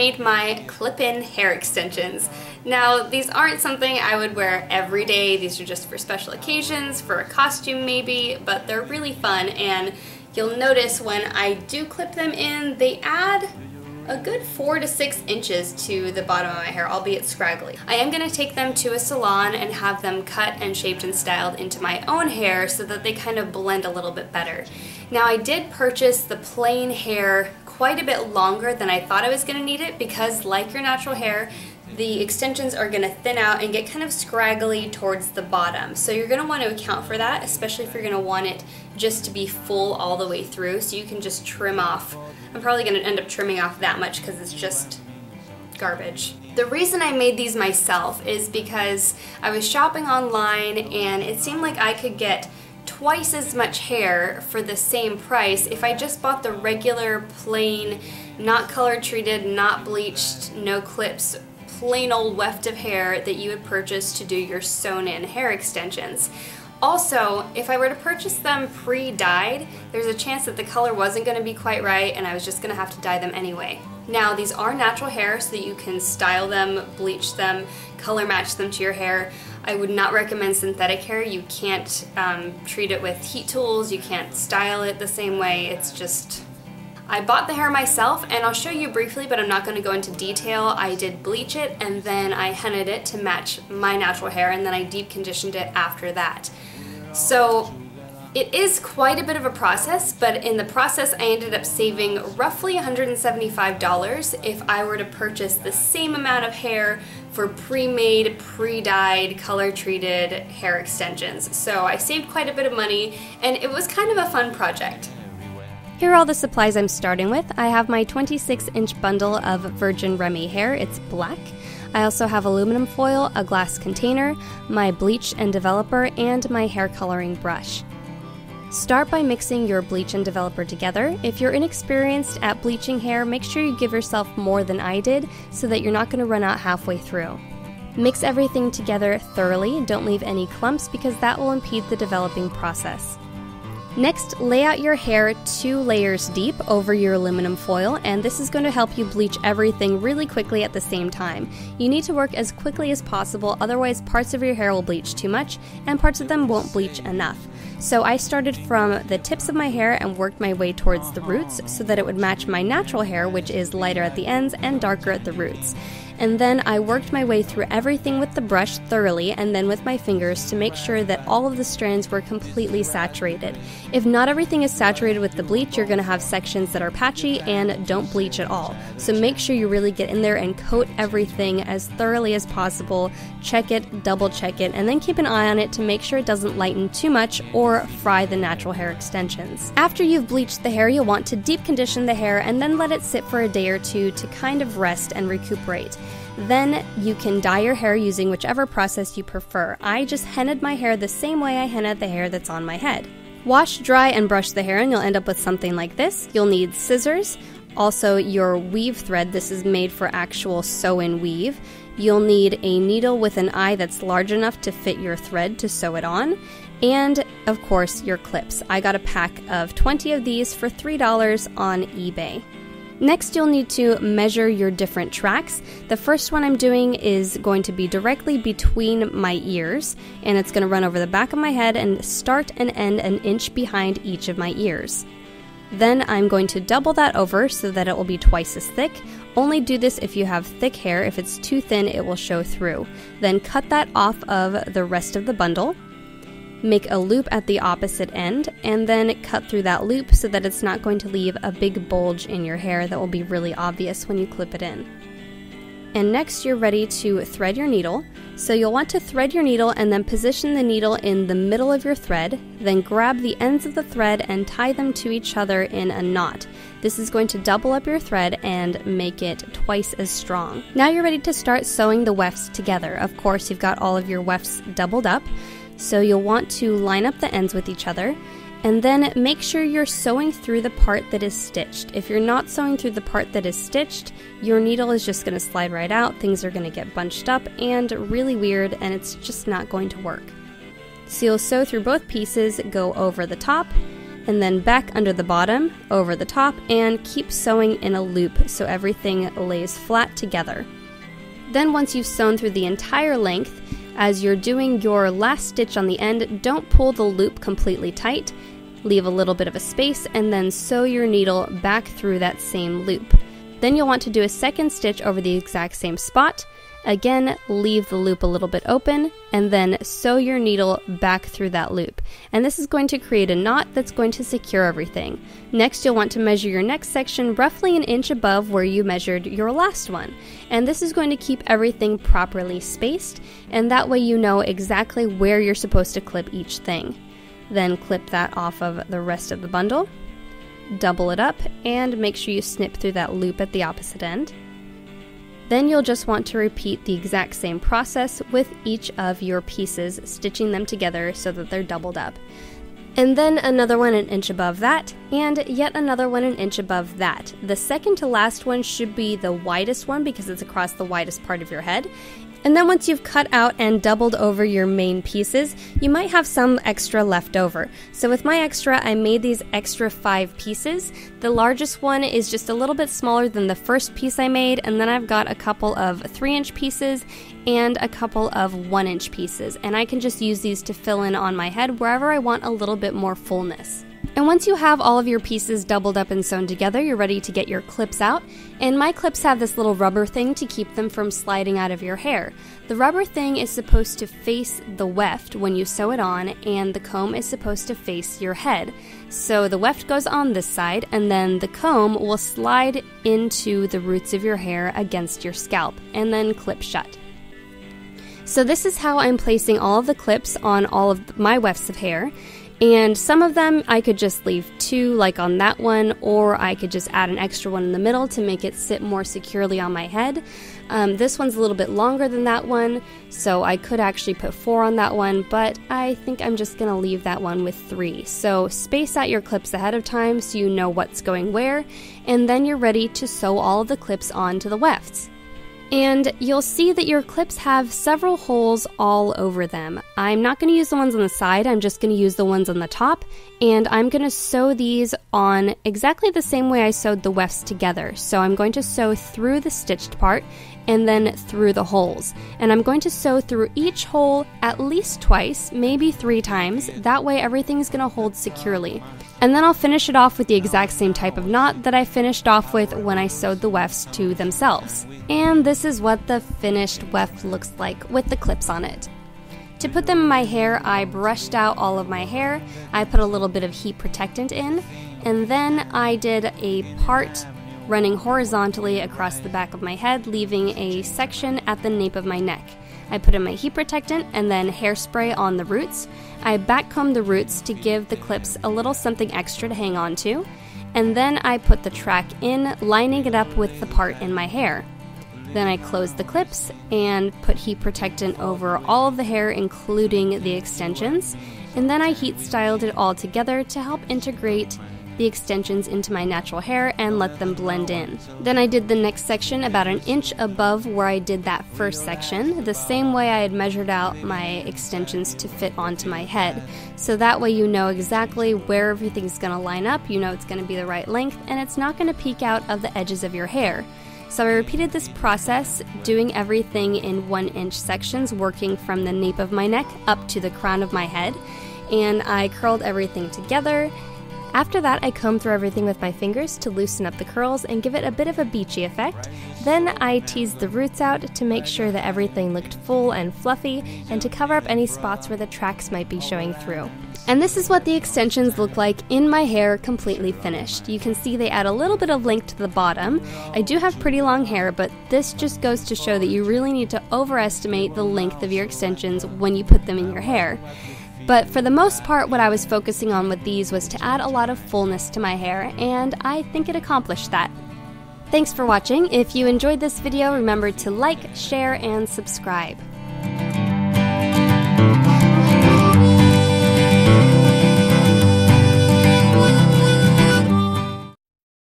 made my clip-in hair extensions. Now, these aren't something I would wear every day. These are just for special occasions, for a costume maybe, but they're really fun and you'll notice when I do clip them in, they add a good four to six inches to the bottom of my hair, albeit scraggly. I am gonna take them to a salon and have them cut and shaped and styled into my own hair so that they kind of blend a little bit better. Now I did purchase the plain hair quite a bit longer than I thought I was gonna need it because like your natural hair, the extensions are going to thin out and get kind of scraggly towards the bottom. So you're going to want to account for that, especially if you're going to want it just to be full all the way through. So you can just trim off. I'm probably going to end up trimming off that much because it's just garbage. The reason I made these myself is because I was shopping online and it seemed like I could get twice as much hair for the same price if I just bought the regular plain not color treated, not bleached, no clips plain old weft of hair that you would purchase to do your sewn in hair extensions. Also, if I were to purchase them pre-dyed, there's a chance that the color wasn't going to be quite right and I was just going to have to dye them anyway. Now, these are natural hair so that you can style them, bleach them, color match them to your hair. I would not recommend synthetic hair. You can't um, treat it with heat tools, you can't style it the same way. It's just I bought the hair myself and I'll show you briefly but I'm not going to go into detail. I did bleach it and then I hennaed it to match my natural hair and then I deep conditioned it after that. So it is quite a bit of a process, but in the process I ended up saving roughly $175 if I were to purchase the same amount of hair for pre-made, pre-dyed, color-treated hair extensions. So I saved quite a bit of money and it was kind of a fun project. Here are all the supplies I'm starting with. I have my 26 inch bundle of Virgin Remy hair, it's black. I also have aluminum foil, a glass container, my bleach and developer, and my hair coloring brush. Start by mixing your bleach and developer together. If you're inexperienced at bleaching hair, make sure you give yourself more than I did so that you're not going to run out halfway through. Mix everything together thoroughly, don't leave any clumps because that will impede the developing process. Next, lay out your hair two layers deep over your aluminum foil, and this is going to help you bleach everything really quickly at the same time. You need to work as quickly as possible, otherwise, parts of your hair will bleach too much, and parts of them won't bleach enough. So I started from the tips of my hair and worked my way towards the roots so that it would match my natural hair, which is lighter at the ends and darker at the roots and then I worked my way through everything with the brush thoroughly and then with my fingers to make sure that all of the strands were completely saturated. If not everything is saturated with the bleach, you're going to have sections that are patchy and don't bleach at all. So make sure you really get in there and coat everything as thoroughly as possible. Check it, double check it, and then keep an eye on it to make sure it doesn't lighten too much or fry the natural hair extensions. After you've bleached the hair, you'll want to deep condition the hair and then let it sit for a day or two to kind of rest and recuperate. Then you can dye your hair using whichever process you prefer. I just hennaed my hair the same way I hennaed the hair that's on my head. Wash, dry, and brush the hair, and you'll end up with something like this. You'll need scissors, also your weave thread. This is made for actual sew in weave. You'll need a needle with an eye that's large enough to fit your thread to sew it on, and of course, your clips. I got a pack of 20 of these for $3 on eBay. Next, you'll need to measure your different tracks. The first one I'm doing is going to be directly between my ears, and it's going to run over the back of my head and start and end an inch behind each of my ears. Then I'm going to double that over so that it will be twice as thick. Only do this if you have thick hair. If it's too thin, it will show through. Then cut that off of the rest of the bundle make a loop at the opposite end, and then cut through that loop so that it's not going to leave a big bulge in your hair that will be really obvious when you clip it in. And next, you're ready to thread your needle. So you'll want to thread your needle and then position the needle in the middle of your thread, then grab the ends of the thread and tie them to each other in a knot. This is going to double up your thread and make it twice as strong. Now you're ready to start sewing the wefts together. Of course, you've got all of your wefts doubled up. So you'll want to line up the ends with each other and then make sure you're sewing through the part that is stitched. If you're not sewing through the part that is stitched, your needle is just going to slide right out, things are going to get bunched up and really weird, and it's just not going to work. So you'll sew through both pieces, go over the top, and then back under the bottom, over the top, and keep sewing in a loop so everything lays flat together. Then once you've sewn through the entire length, as you're doing your last stitch on the end, don't pull the loop completely tight. Leave a little bit of a space and then sew your needle back through that same loop. Then you'll want to do a second stitch over the exact same spot. Again, leave the loop a little bit open and then sew your needle back through that loop. And this is going to create a knot that's going to secure everything. Next, you'll want to measure your next section roughly an inch above where you measured your last one. And this is going to keep everything properly spaced, and that way you know exactly where you're supposed to clip each thing. Then clip that off of the rest of the bundle double it up, and make sure you snip through that loop at the opposite end. Then you'll just want to repeat the exact same process with each of your pieces, stitching them together so that they're doubled up. And then another one an inch above that, and yet another one an inch above that. The second to last one should be the widest one because it's across the widest part of your head, and then once you've cut out and doubled over your main pieces, you might have some extra left over. So with my extra, I made these extra five pieces. The largest one is just a little bit smaller than the first piece I made, and then I've got a couple of three inch pieces and a couple of one inch pieces. And I can just use these to fill in on my head wherever I want a little bit more fullness. And once you have all of your pieces doubled up and sewn together, you're ready to get your clips out. And my clips have this little rubber thing to keep them from sliding out of your hair. The rubber thing is supposed to face the weft when you sew it on, and the comb is supposed to face your head. So the weft goes on this side, and then the comb will slide into the roots of your hair against your scalp, and then clip shut. So this is how I'm placing all of the clips on all of my wefts of hair. And some of them I could just leave two, like on that one, or I could just add an extra one in the middle to make it sit more securely on my head. Um, this one's a little bit longer than that one, so I could actually put four on that one, but I think I'm just gonna leave that one with three. So space out your clips ahead of time so you know what's going where, and then you're ready to sew all of the clips onto the wefts. And you'll see that your clips have several holes all over them. I'm not going to use the ones on the side, I'm just going to use the ones on the top. And I'm going to sew these on exactly the same way I sewed the wefts together. So I'm going to sew through the stitched part and then through the holes. And I'm going to sew through each hole at least twice, maybe three times. That way everything's going to hold securely. And then I'll finish it off with the exact same type of knot that I finished off with when I sewed the wefts to themselves. And this is what the finished weft looks like with the clips on it. To put them in my hair, I brushed out all of my hair, I put a little bit of heat protectant in, and then I did a part running horizontally across the back of my head, leaving a section at the nape of my neck. I put in my heat protectant and then hairspray on the roots. I backcomb the roots to give the clips a little something extra to hang on to. And then I put the track in, lining it up with the part in my hair. Then I closed the clips and put heat protectant over all of the hair, including the extensions. And then I heat styled it all together to help integrate the extensions into my natural hair and let them blend in. Then I did the next section about an inch above where I did that first section, the same way I had measured out my extensions to fit onto my head. So that way you know exactly where everything's going to line up, you know it's going to be the right length, and it's not going to peek out of the edges of your hair. So I repeated this process, doing everything in one inch sections, working from the nape of my neck up to the crown of my head. And I curled everything together after that, I comb through everything with my fingers to loosen up the curls and give it a bit of a beachy effect. Then I teased the roots out to make sure that everything looked full and fluffy and to cover up any spots where the tracks might be showing through. And this is what the extensions look like in my hair completely finished. You can see they add a little bit of length to the bottom. I do have pretty long hair, but this just goes to show that you really need to overestimate the length of your extensions when you put them in your hair. But for the most part, what I was focusing on with these was to add a lot of fullness to my hair, and I think it accomplished that. Thanks for watching. If you enjoyed this video, remember to like, share, and subscribe.